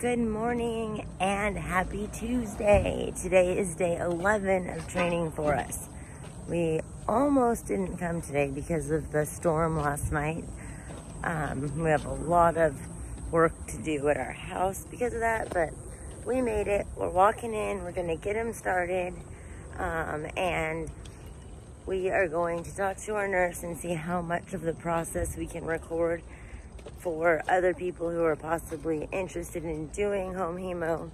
Good morning and happy Tuesday. Today is day 11 of training for us. We almost didn't come today because of the storm last night. Um, we have a lot of work to do at our house because of that, but we made it. We're walking in, we're gonna get him started, um, and we are going to talk to our nurse and see how much of the process we can record for other people who are possibly interested in doing home hemo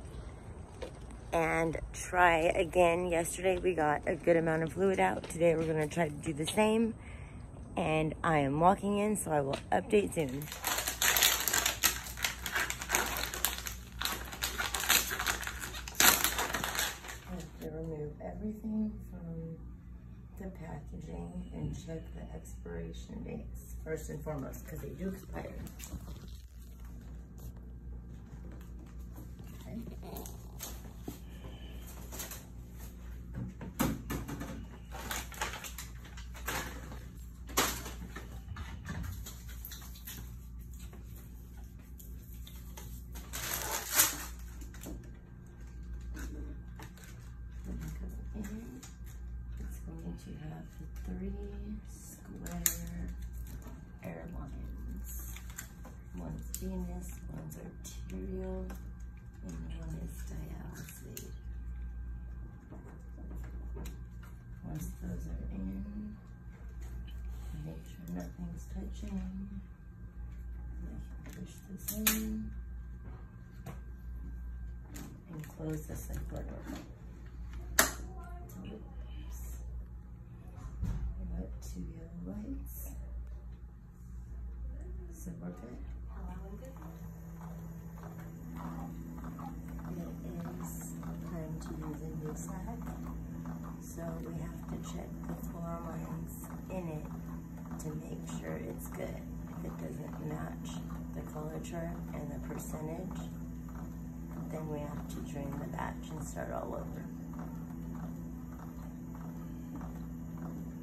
and try again. Yesterday we got a good amount of fluid out. Today we're gonna try to do the same. And I am walking in, so I will update soon. I have to remove everything from the packaging and check the expiration dates first and foremost because they do expire. Okay. It's going to have three square airlines. One's venous, one's arterial, and one is dialysate. Once those are in, make sure nothing's touching. I can push this in and close this. Oops. Got two yellow lights. So. It is time to use a new sack. So we have to check the floor lines in it to make sure it's good. If it doesn't match the color chart and the percentage, then we have to drain the batch and start all over.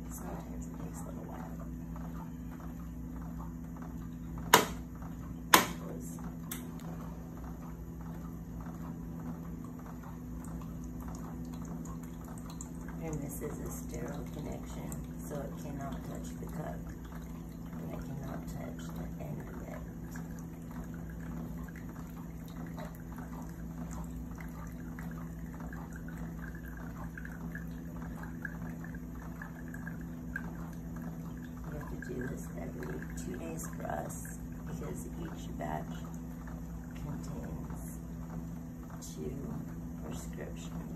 Sometimes it takes a little while. Close. And this is a sterile connection, so it cannot touch the cup. And it cannot touch the end of it. We have to do this every two days for us because each batch contains two prescriptions.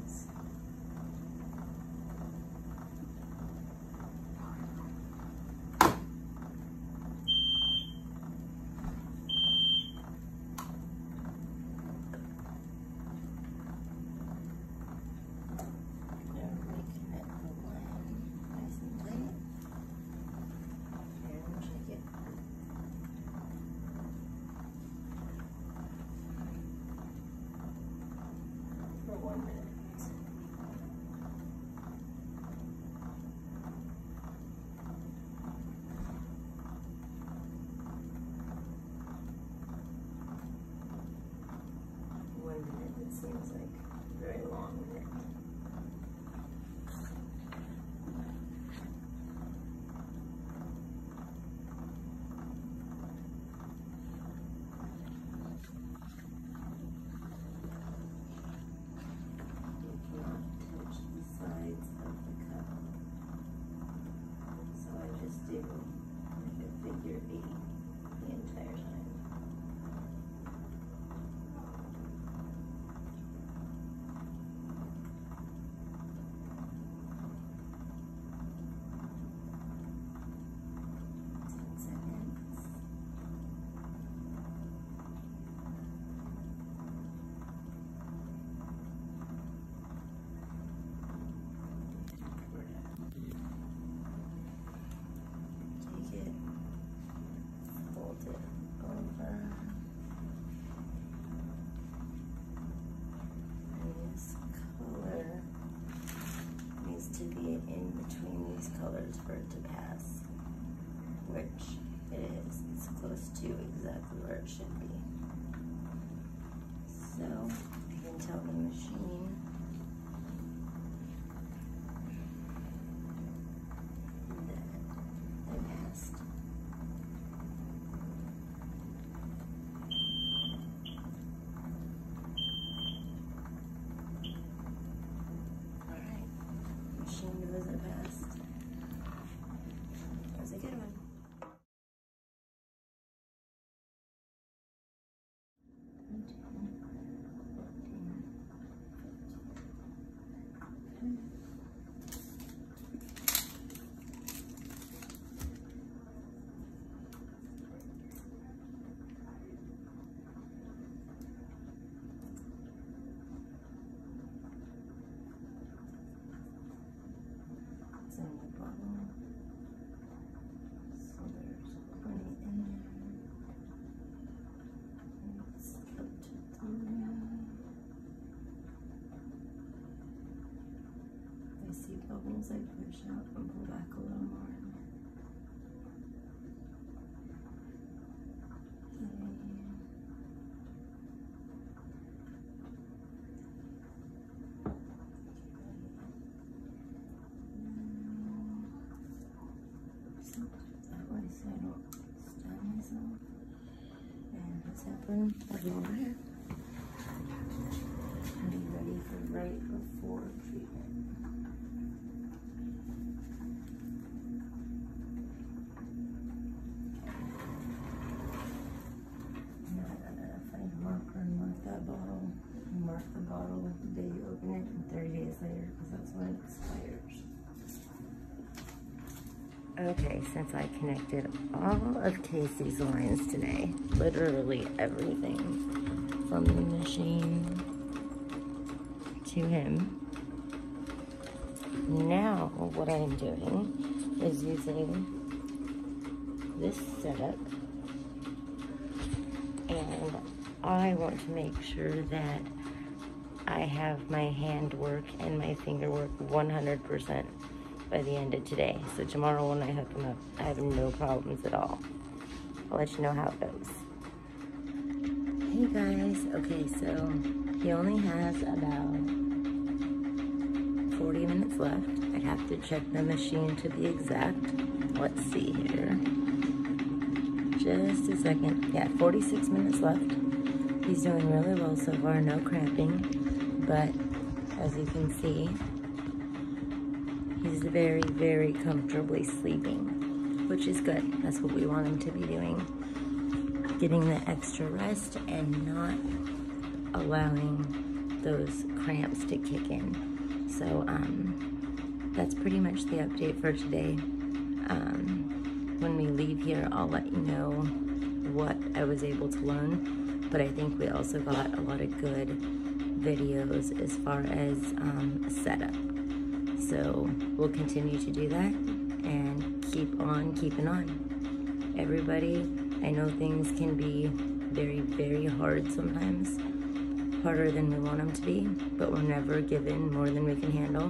To exactly where it should be. So I can tell the machine that I passed. Alright, machine knows I passed. That was a good one. It's in the bottle. So. I see bubbles, I push out and pull back a little more. So that way so I don't stab myself. Go over here. And be ready for right before treatment. Now I gotta find a marker and mark that bottle. And mark the bottle with the day you open it and 30 days later because that's when it expires. Okay, since I connected all of Casey's lines today, literally everything from the machine to him, now what I'm doing is using this setup and I want to make sure that I have my hand work and my finger work 100% by the end of today. So tomorrow when I hook him up, I have no problems at all. I'll let you know how it goes. Hey guys, okay, so he only has about 40 minutes left. I have to check the machine to be exact. Let's see here. Just a second. Yeah, 46 minutes left. He's doing really well so far, no cramping. But as you can see, he's very, very comfortably sleeping, which is good. That's what we want him to be doing. Getting the extra rest and not allowing those cramps to kick in. So um, that's pretty much the update for today. Um, when we leave here, I'll let you know what I was able to learn. But I think we also got a lot of good videos as far as um, setup. So we'll continue to do that and keep on keeping on. Everybody, I know things can be very, very hard sometimes, harder than we want them to be, but we're never given more than we can handle.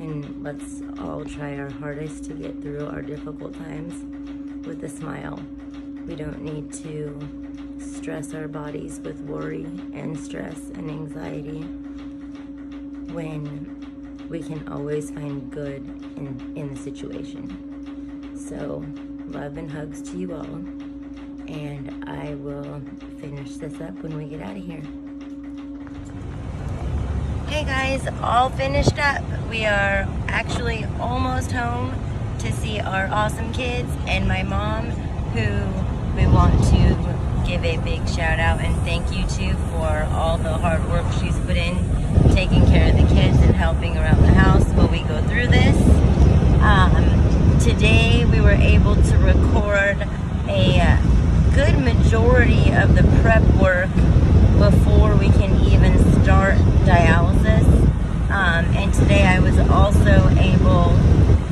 And let's all try our hardest to get through our difficult times with a smile. We don't need to stress our bodies with worry and stress and anxiety when we can always find good in, in the situation. So, love and hugs to you all. And I will finish this up when we get out of here. Hey guys, all finished up. We are actually almost home to see our awesome kids and my mom, who we want to give a big shout out and thank you to for all the hard work she's put in taking care of the kids and helping around the house while we go through this. Um, today we were able to record a good majority of the prep work before we can even start dialysis. Um, and today I was also able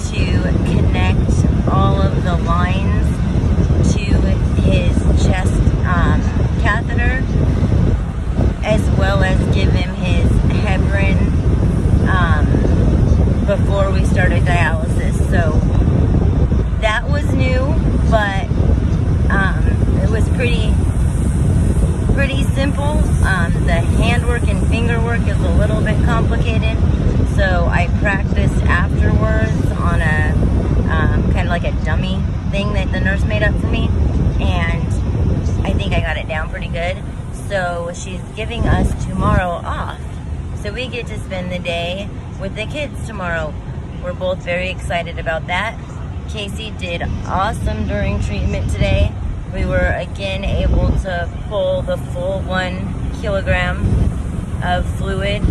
to connect all of the lines to his chest um, catheter as well as give him his heparin um, before we started dialysis. So that was new, but um, it was pretty pretty simple. Um, the handwork and finger work is a little bit complicated. Practiced afterwards on a um, kind of like a dummy thing that the nurse made up for me. And I think I got it down pretty good. So she's giving us tomorrow off. So we get to spend the day with the kids tomorrow. We're both very excited about that. Casey did awesome during treatment today. We were again able to pull the full one kilogram of fluid.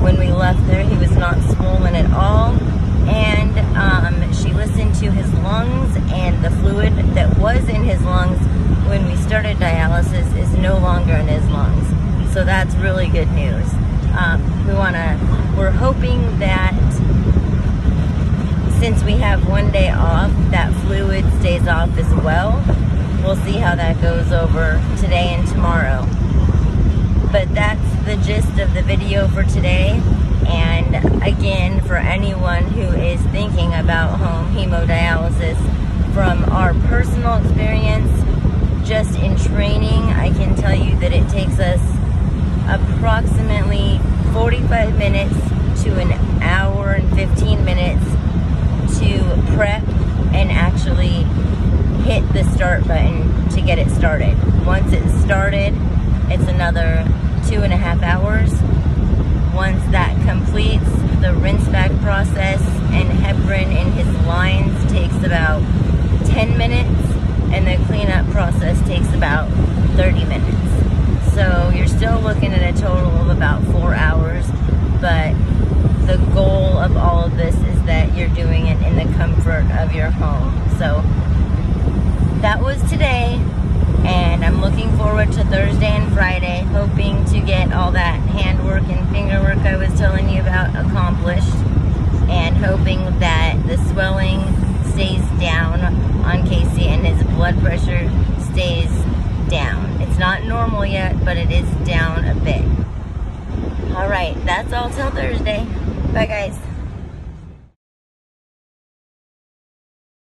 When we left there, he was not swollen at all. And um, she listened to his lungs and the fluid that was in his lungs when we started dialysis is no longer in his lungs. So that's really good news. Um, we want to, we're hoping that since we have one day off, that fluid stays off as well. We'll see how that goes over today and tomorrow. But that's the gist of the video for today. And again, for anyone who is thinking about home hemodialysis, from our personal experience, just in training, I can tell you that it takes us approximately 45 minutes to an hour and 15 minutes to prep and actually hit the start button to get it started. Once it's started, it's another two and a half hours. Once that completes, the rinse back process and heparin in his lines takes about 10 minutes and the cleanup process takes about 30 minutes. So you're still looking at a total of about four hours, but the goal of all of this is that you're doing it in the comfort of your home. So that was today, and I'm looking forward to Thursday and Friday, hoping to get all that handwork and finger work I was telling you about accomplished, and hoping that the swelling stays down on Casey and his blood pressure stays down. It's not normal yet, but it is down a bit. All right, that's all till Thursday. Bye, guys.